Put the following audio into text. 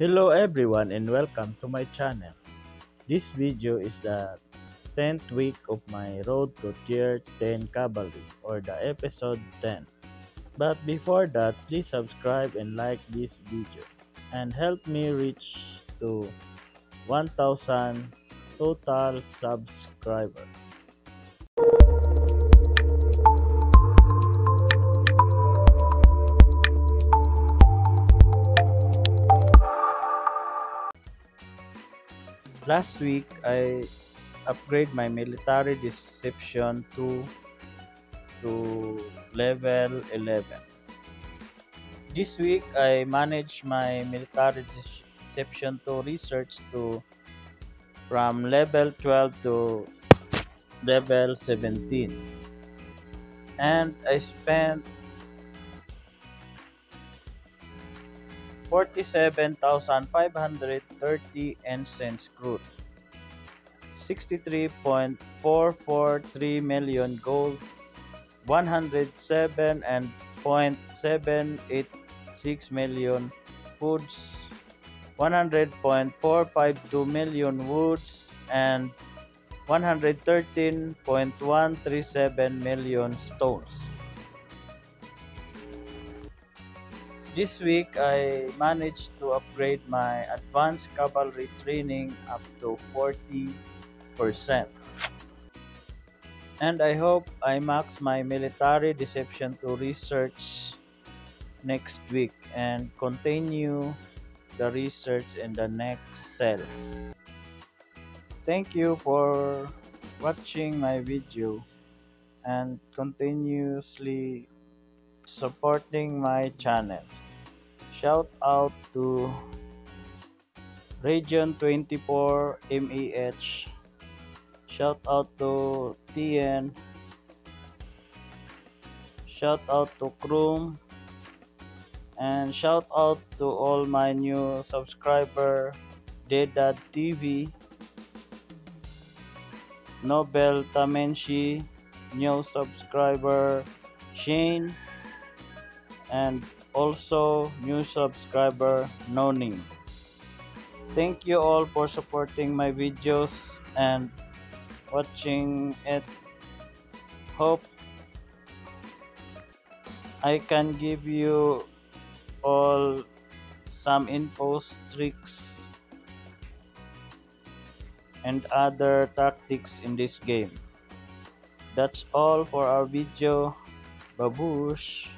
Hello everyone and welcome to my channel. This video is the 10th week of my road to tier 10 cavalry or the episode 10. But before that, please subscribe and like this video and help me reach to 1000 total subscribers. Last week, I upgrade my military deception to to level 11. This week, I manage my military deception to research to from level 12 to level 17. And I spent 47,530 cents crude, 63.443 million gold, 107 and 0.786 million foods, 100.452 million woods, and 113.137 million stones. This week, I managed to upgrade my advanced cavalry training up to 40%. And I hope I max my military deception to research next week and continue the research in the next cell. Thank you for watching my video and continuously supporting my channel. Shout out to Region 24 MEH. Shout out to TN. Shout out to Chrome. And shout out to all my new subscriber, Dedad TV, Nobel Tamenshi, new subscriber, Shane, and also new subscriber Noni. Thank you all for supporting my videos and watching it. Hope I can give you all some infos, tricks, and other tactics in this game. That's all for our video. Babush!